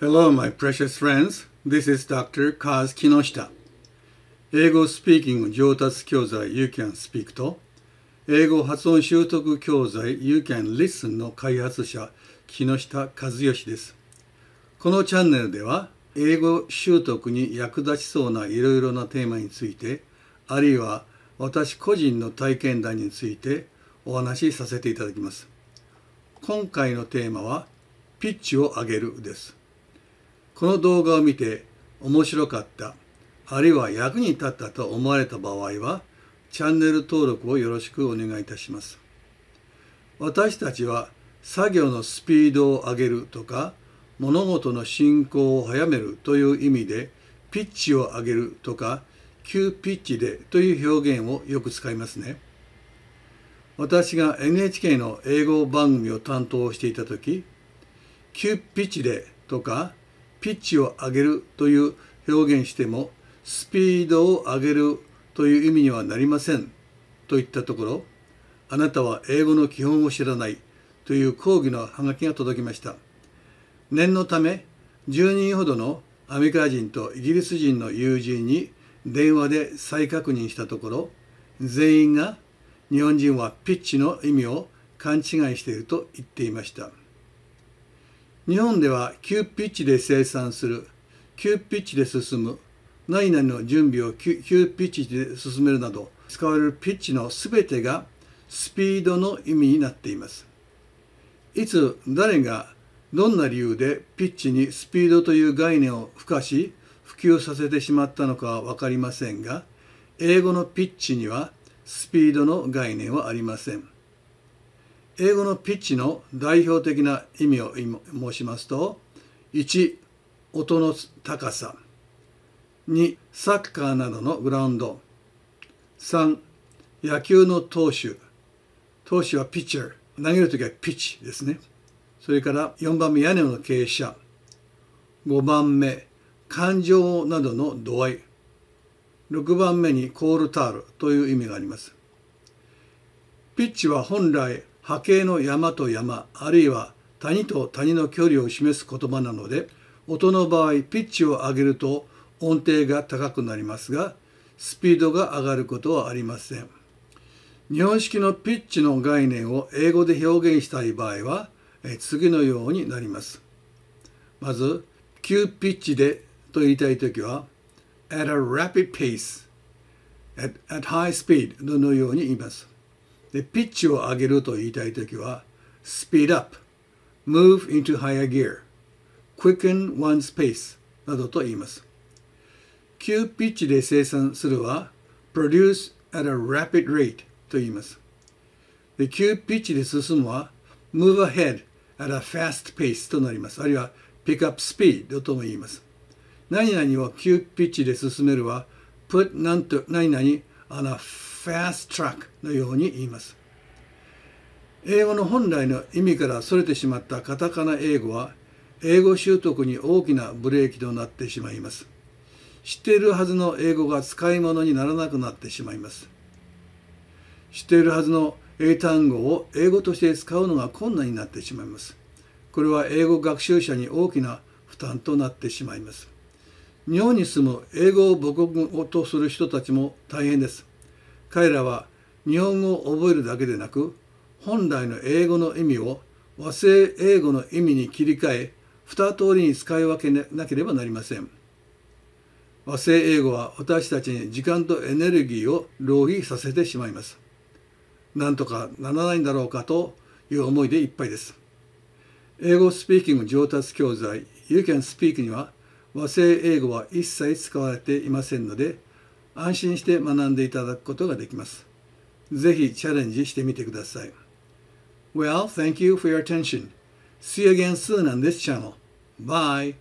Hello, my precious friends. This is Dr. Kaz Kinoshita. 英語スピーキング上達教材 You Can Speak と英語発音習得教材 You Can Listen の開発者木下和義です。このチャンネルでは英語習得に役立ちそうないろいろなテーマについてあるいは私個人の体験談についてお話しさせていただきます。今回のテーマはピッチを上げるです。この動画を見て面白かった、あるいは役に立ったと思われた場合は、チャンネル登録をよろしくお願いいたします。私たちは作業のスピードを上げるとか、物事の進行を早めるという意味で、ピッチを上げるとか、急ピッチでという表現をよく使いますね。私が NHK の英語番組を担当していた時、急ピッチでとか、ピッチを上げるという表現してもスピードを上げるという意味にはなりませんといったところあなたは英語の基本を知らないという抗議のハガキが届きました。念のため10人ほどのアメリカ人とイギリス人の友人に電話で再確認したところ全員が日本人はピッチの意味を勘違いしていると言っていました。日本では急ピッチで生産する急ピッチで進む何々の準備を急ピッチで進めるなど使われるピッチの全てがスピードの意味になっています。いつ誰がどんな理由でピッチにスピードという概念を付加し普及させてしまったのかは分かりませんが英語のピッチにはスピードの概念はありません。英語のピッチの代表的な意味を申しますと1音の高さ。2サッカーなどのグラウンド。3野球の投手。投手はピッチャー。投げるときはピッチですね。それから4番目屋根の傾斜。5番目感情などの度合い。6番目にコールタールという意味があります。ピッチは本来波形の山と山あるいは谷と谷の距離を示す言葉なので音の場合ピッチを上げると音程が高くなりますがスピードが上がることはありません。日本式のピッチの概念を英語で表現したい場合は次のようになります。まず急ピッチでと言いたい時は at a rapid pace at, at high speed のように言います。で、ピッチを上げると言いたいときは、speed up, move into higher gear, quicken one's pace などと言います。急ピッチで生産するは、produce at a rapid rate と言います。で、急ピッチで進むは、move ahead at a fast pace となります。あるいは、pick up speed とも言います。何々を急ピッチで進めるは、put 何と何々 on a fast track のように言います。英語の本来の意味からそれてしまったカタカナ英語は英語習得に大きなブレーキとなってしまいます。知っているはずの英語が使い物にならなくなってしまいます。知っているはずの英単語を英語として使うのが困難になってしまいます。これは英語学習者に大きな負担となってしまいます。日本に住む英語を母国語とする人たちも大変です。彼らは日本語を覚えるだけでなく本来の英語の意味を和製英語の意味に切り替え二通りに使い分けなければなりません。和製英語は私たちに時間とエネルギーを浪費させてしまいます。なんとかならないんだろうかという思いでいっぱいです。英語スピーキング上達教材 You Can Speak には和製英語は一切使われていませんので安心して学んでいただくことができます。ぜひチャレンジしてみてください。Well, thank you for your attention. See you again soon on this channel. Bye.